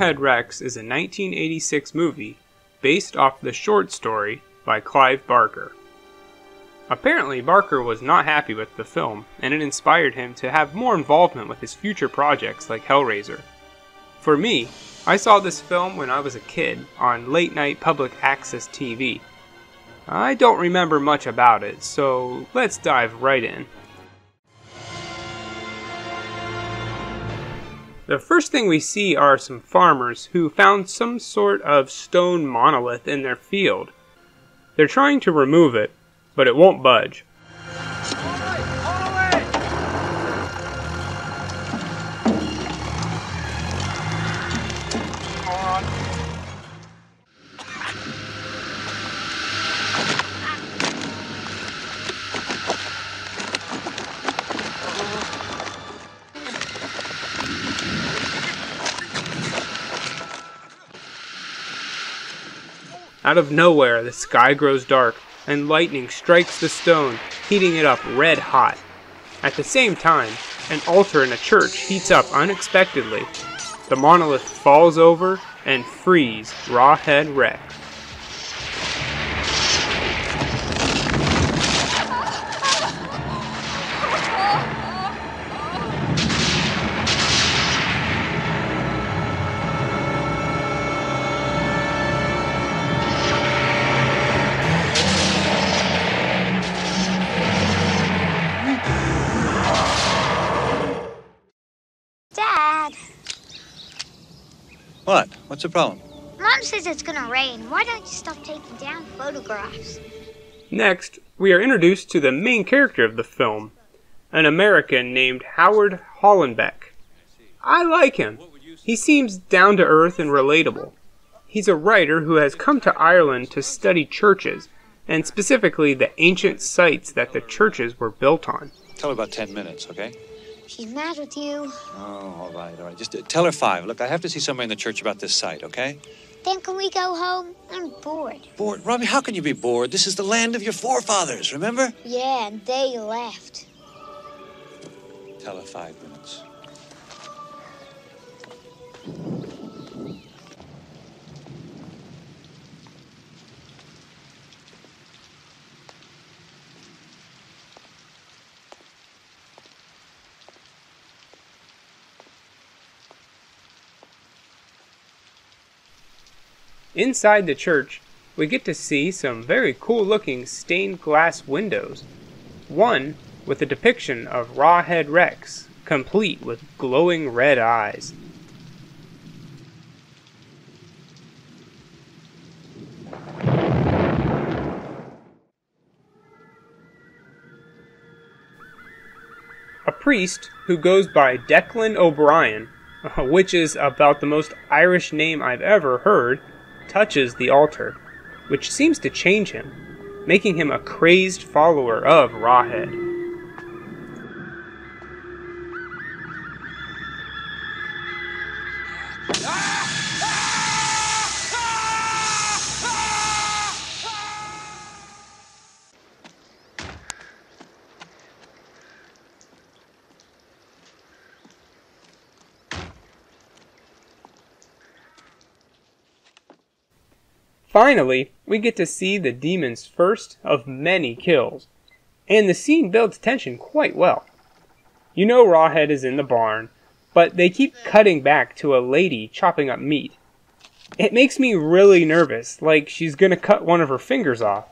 Rawhead Rex is a 1986 movie based off the short story by Clive Barker. Apparently, Barker was not happy with the film, and it inspired him to have more involvement with his future projects like Hellraiser. For me, I saw this film when I was a kid on late night public access TV. I don't remember much about it, so let's dive right in. The first thing we see are some farmers who found some sort of stone monolith in their field. They're trying to remove it, but it won't budge. Out of nowhere, the sky grows dark, and lightning strikes the stone, heating it up red hot. At the same time, an altar in a church heats up unexpectedly. The monolith falls over and frees Rawhead Rex. What? What's the problem? Mom says it's gonna rain. Why don't you stop taking down photographs? Next, we are introduced to the main character of the film, an American named Howard Hallenbeck. I like him. He seems down to earth and relatable. He's a writer who has come to Ireland to study churches, and specifically the ancient sites that the churches were built on. Tell her about 10 minutes, okay? She's mad with you. Oh, all right, all right. Just uh, tell her five. Look, I have to see somebody in the church about this site, okay? Then can we go home? I'm bored. Bored? Robbie, how can you be bored? This is the land of your forefathers, remember? Yeah, and they left. Tell her five minutes. Inside the church, we get to see some very cool looking stained glass windows. One with a depiction of Rawhead Rex, complete with glowing red eyes. A priest who goes by Declan O'Brien, which is about the most Irish name I've ever heard, touches the altar, which seems to change him, making him a crazed follower of Rawhead. Finally, we get to see the demon's first of many kills, and the scene builds tension quite well. You know Rawhead is in the barn, but they keep cutting back to a lady chopping up meat. It makes me really nervous, like she's gonna cut one of her fingers off.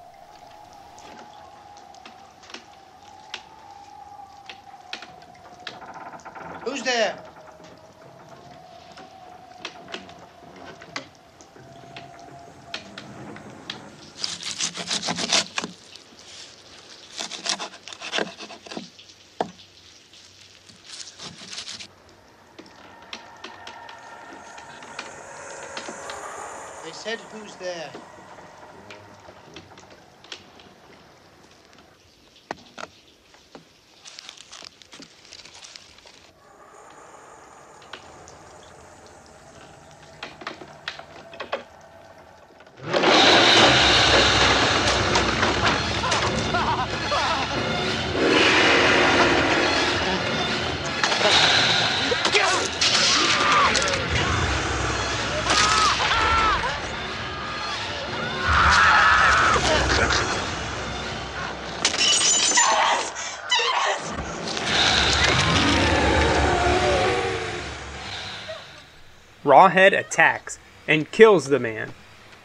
Rawhead attacks and kills the man,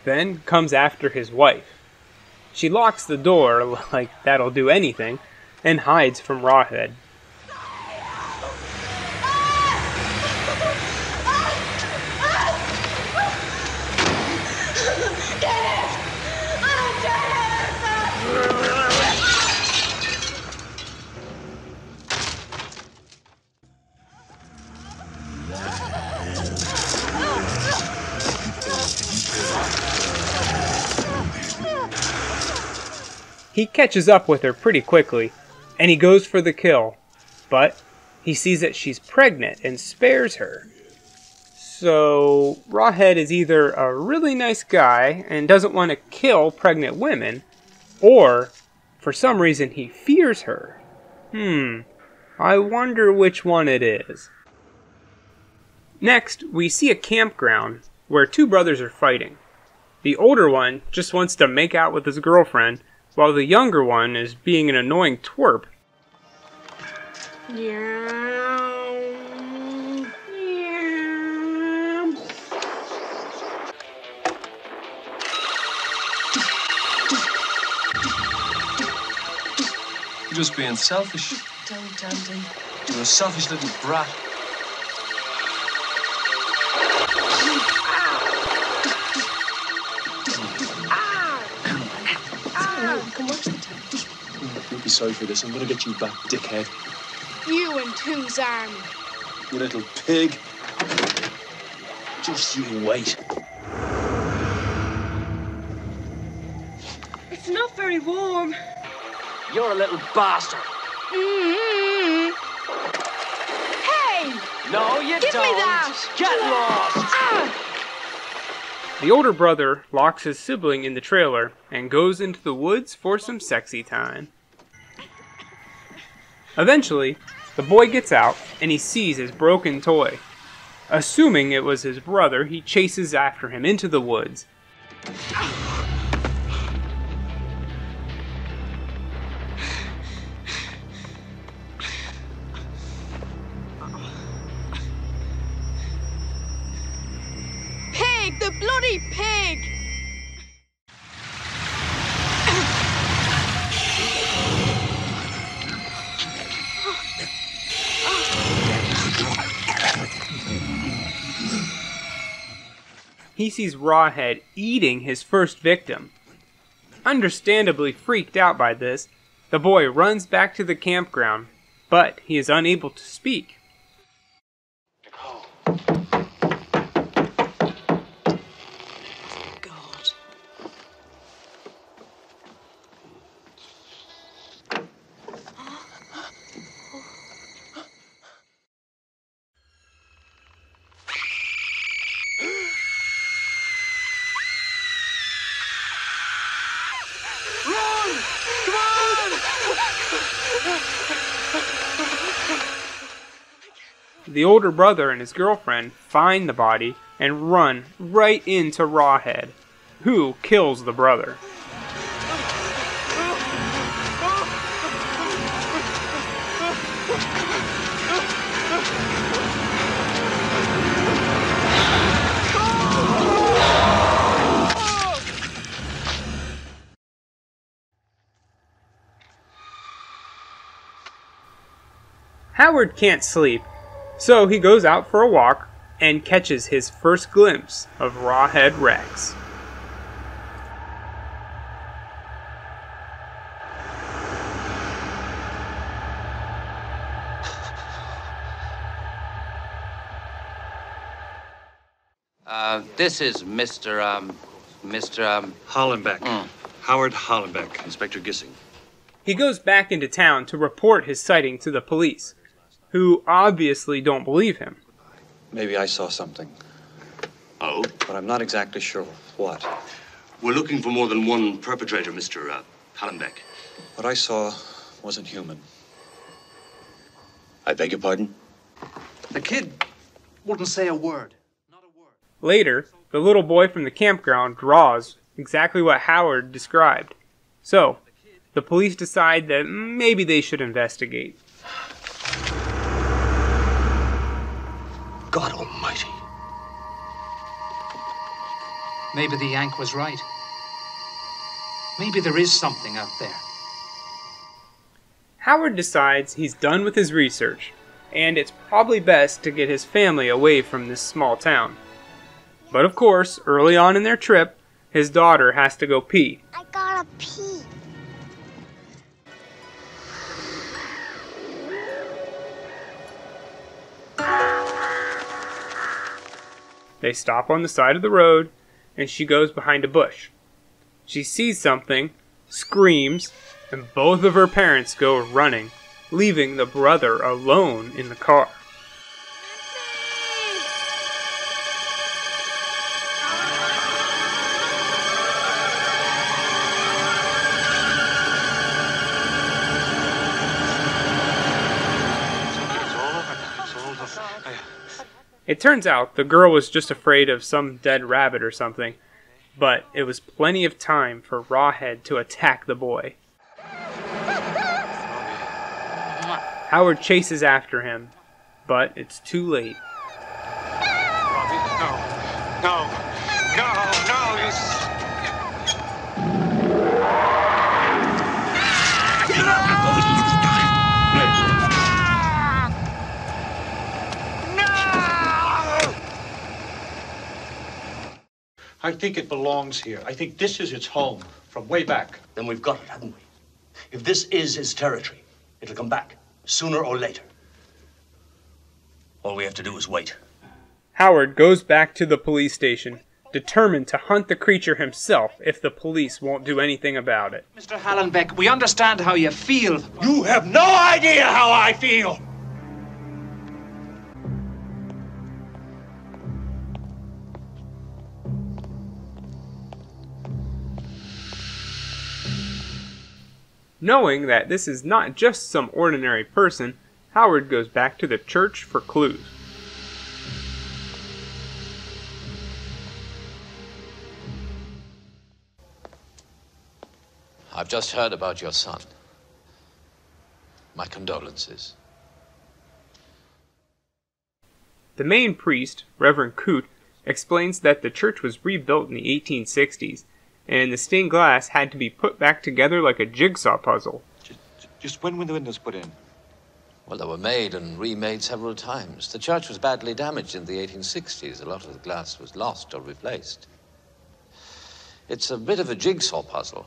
then comes after his wife. She locks the door, like that'll do anything, and hides from Rawhead. He catches up with her pretty quickly, and he goes for the kill, but he sees that she's pregnant and spares her. So, Rawhead is either a really nice guy and doesn't want to kill pregnant women, or for some reason he fears her. Hmm, I wonder which one it is. Next, we see a campground where two brothers are fighting. The older one just wants to make out with his girlfriend, while the younger one is being an annoying twerp. You're just being selfish. Don't, Andy. You're a selfish little brat. You can watch the television. You'll be sorry for this. I'm gonna get you back, dickhead. You and whose army? You little pig. Just you wait. It's not very warm. You're a little bastard. mm Hey! No, you Give me don't. that. Get lost. Ah! The older brother locks his sibling in the trailer and goes into the woods for some sexy time. Eventually, the boy gets out and he sees his broken toy. Assuming it was his brother, he chases after him into the woods. Sees Rawhead eating his first victim. Understandably freaked out by this, the boy runs back to the campground, but he is unable to speak. The older brother and his girlfriend find the body and run right into Rawhead, who kills the brother. Howard can't sleep, so he goes out for a walk and catches his first glimpse of Rawhead Rex. Uh, this is Mr. Um, Mr. Um, Hallenbeck. Mm. Howard Hallenbeck. Inspector Gissing. He goes back into town to report his sighting to the police, who obviously don't believe him. Maybe I saw something, Oh? but I'm not exactly sure what. We're looking for more than one perpetrator, Mr. Uh, Hallenbeck. What I saw wasn't human. I beg your pardon? The kid wouldn't say a word. Not a word. Later, the little boy from the campground draws exactly what Howard described. So, the police decide that maybe they should investigate. God almighty. Maybe the Yank was right. Maybe there is something out there. Howard decides he's done with his research, and it's probably best to get his family away from this small town. But of course, early on in their trip, his daughter has to go pee. I gotta pee. They stop on the side of the road, and she goes behind a bush. She sees something, screams, and both of her parents go running, leaving the brother alone in the car. It turns out the girl was just afraid of some dead rabbit or something, but it was plenty of time for Rawhead to attack the boy. Howard chases after him, but it's too late. Robbie, no. No. I think it belongs here. I think this is its home from way back. Then we've got it, haven't we? If this is his territory, it'll come back, sooner or later. All we have to do is wait. Howard goes back to the police station, determined to hunt the creature himself if the police won't do anything about it. Mr. Hallenbeck, we understand how you feel. You have no idea how I feel! Knowing that this is not just some ordinary person, Howard goes back to the church for clues. I've just heard about your son. My condolences. The main priest, Reverend Coote, explains that the church was rebuilt in the 1860s, and the stained glass had to be put back together like a jigsaw puzzle. Just when were the windows put in? Well, they were made and remade several times. The church was badly damaged in the 1860s. A lot of the glass was lost or replaced. It's a bit of a jigsaw puzzle.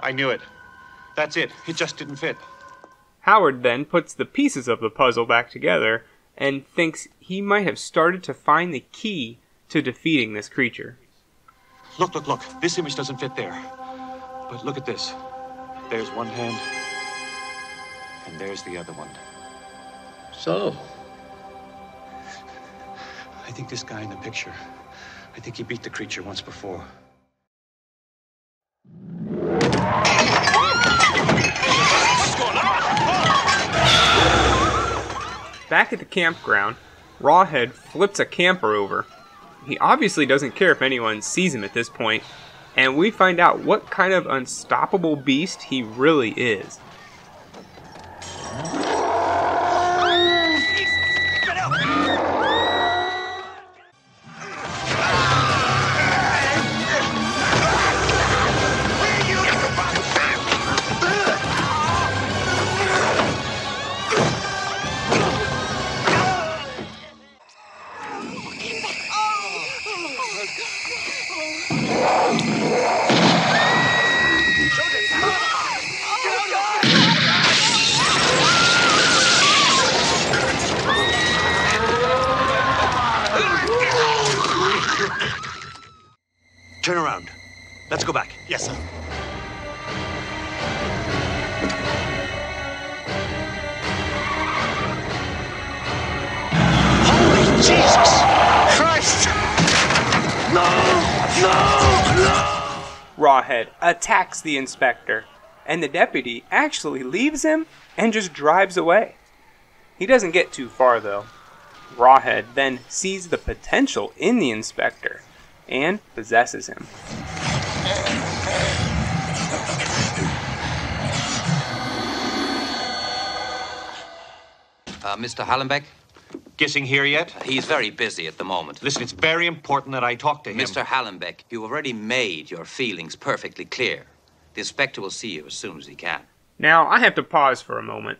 I knew it. That's it. It just didn't fit. Howard then puts the pieces of the puzzle back together and thinks he might have started to find the key to defeating this creature. Look, look, look. This image doesn't fit there. But look at this. There's one hand, and there's the other one. So, I think this guy in the picture, I think he beat the creature once before. Back at the campground, Rawhead flips a camper over. He obviously doesn't care if anyone sees him at this point, and we find out what kind of unstoppable beast he really is. Attacks the inspector, and the deputy actually leaves him and just drives away. He doesn't get too far though. Rawhead then sees the potential in the inspector and possesses him. Uh, Mr. Hallenbeck, Gissing here yet? He's very busy at the moment. Listen, it's very important that I talk to him. Mr. Hallenbeck, you've already made your feelings perfectly clear. The inspector will see you as soon as he can. Now, I have to pause for a moment.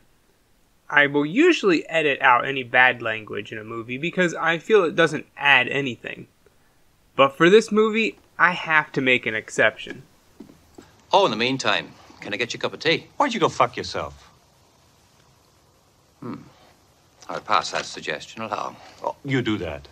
I will usually edit out any bad language in a movie because I feel it doesn't add anything. But for this movie, I have to make an exception. Oh, in the meantime, can I get you a cup of tea? Why'd you go fuck yourself? Hmm. I'll pass that suggestion along. Oh, you do that.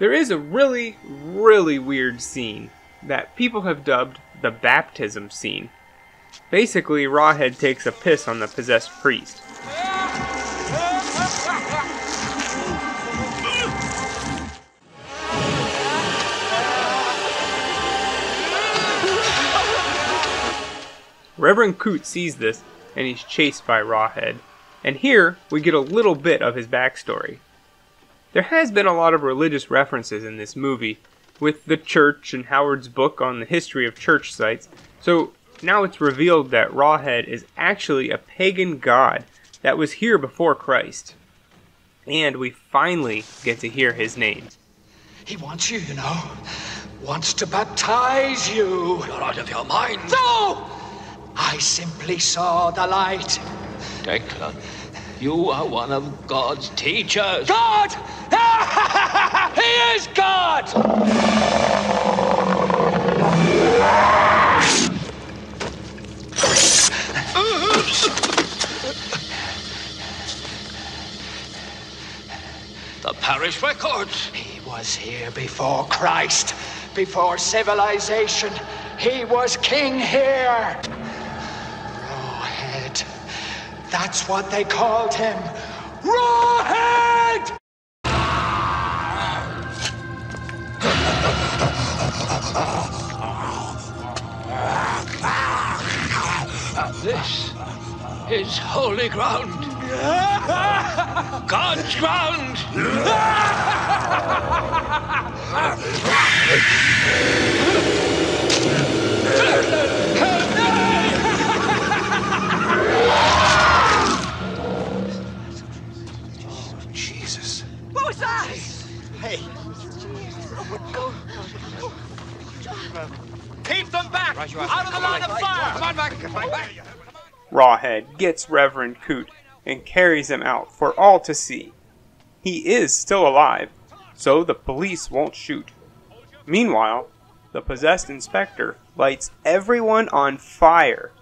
There is a really, really weird scene that people have dubbed the baptism scene. Basically, Rawhead takes a piss on the possessed priest. Reverend Coote sees this and he's chased by Rawhead. And here we get a little bit of his backstory. There has been a lot of religious references in this movie, with the church and Howard's book on the history of church sites, so now it's revealed that Rawhead is actually a pagan god that was here before Christ. And we finally get to hear his name. He wants you, you know. Wants to baptize you. You're out of your mind. No! I simply saw the light. Declan, you are one of God's teachers. God! he is God! The parish records. He was here before Christ, before civilization. He was king here. Rawhead. That's what they called him. Rawhead! This is holy ground. God's ground. Jesus. What was that? Hey, Keep them back! Out of the line of fire! Come on back! Come on back! Rawhead gets Reverend Coote and carries him out for all to see. He is still alive, so the police won't shoot. Meanwhile, the possessed inspector lights everyone on fire.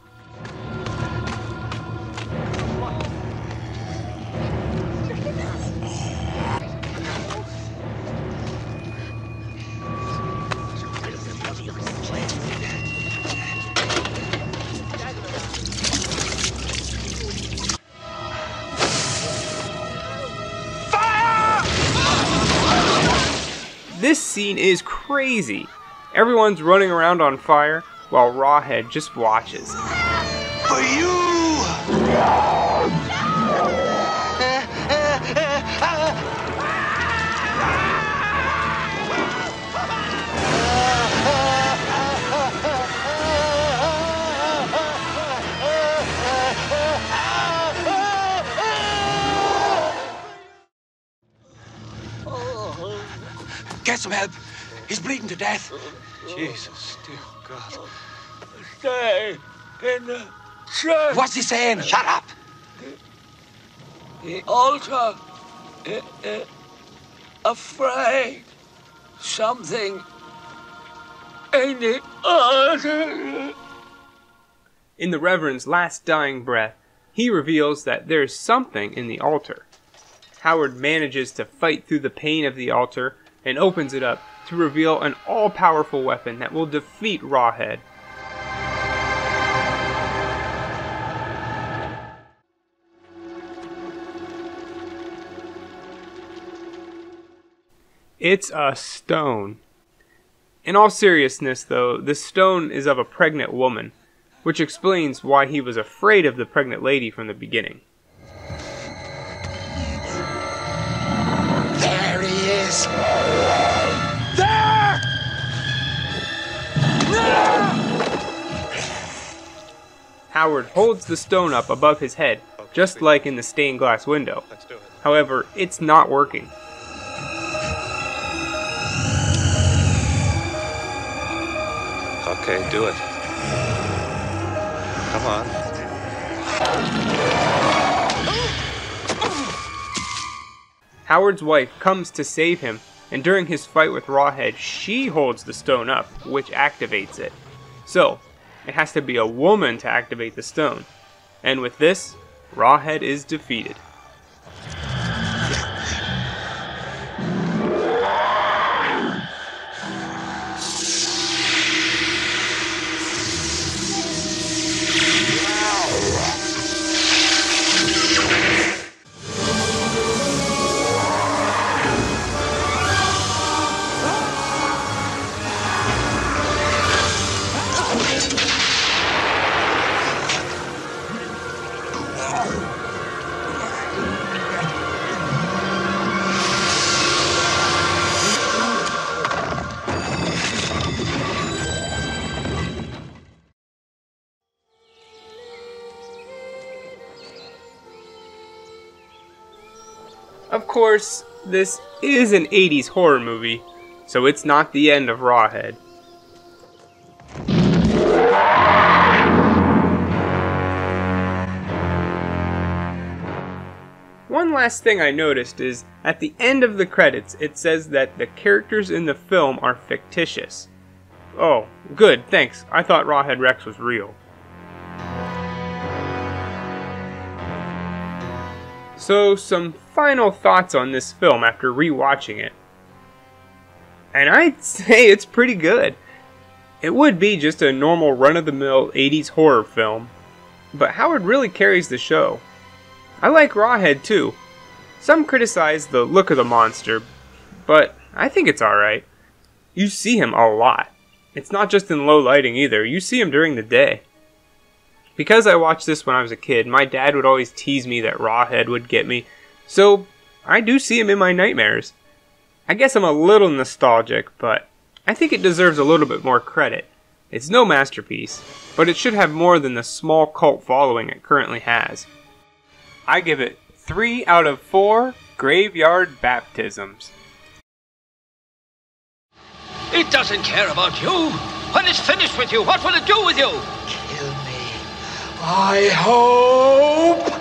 This scene is crazy. Everyone's running around on fire while Rawhead just watches. for you! Get some help. He's bleeding to death. Jesus, dear God. Stay in the church. What's he saying? Shut up. The altar. eh, eh, afraid. Something in the altar. In the Reverend's last dying breath, he reveals that there's something in the altar. Howard manages to fight through the pain of the altar and opens it up to reveal an all powerful weapon that will defeat Rawhead. It's a stone. In all seriousness, though, this stone is of a pregnant woman, which explains why he was afraid of the pregnant lady from the beginning. There he is! Howard holds the stone up above his head, just like in the stained glass window. However, it's not working. Okay, do it. Come on. Howard's wife comes to save him, and during his fight with Rawhead, she holds the stone up, which activates it. So, it has to be a woman to activate the stone. And with this, Rawhead is defeated. Of course, this is an 80s horror movie, so it's not the end of Rawhead. One last thing I noticed is at the end of the credits it says that the characters in the film are fictitious. Oh, good, thanks. I thought Rawhead Rex was real. So, some final thoughts on this film after rewatching it. And I'd say it's pretty good. It would be just a normal run of the mill 80s horror film, but Howard really carries the show. I like Rawhead too. Some criticize the look of the monster, but I think it's alright. You see him a lot. It's not just in low lighting either, you see him during the day. Because I watched this when I was a kid, my dad would always tease me that Rawhead would get me, so I do see him in my nightmares. I guess I'm a little nostalgic, but I think it deserves a little bit more credit. It's no masterpiece, but it should have more than the small cult following it currently has. I give it 3 out of 4 graveyard baptisms. It doesn't care about you. When it's finished with you, what will it do with you? I hope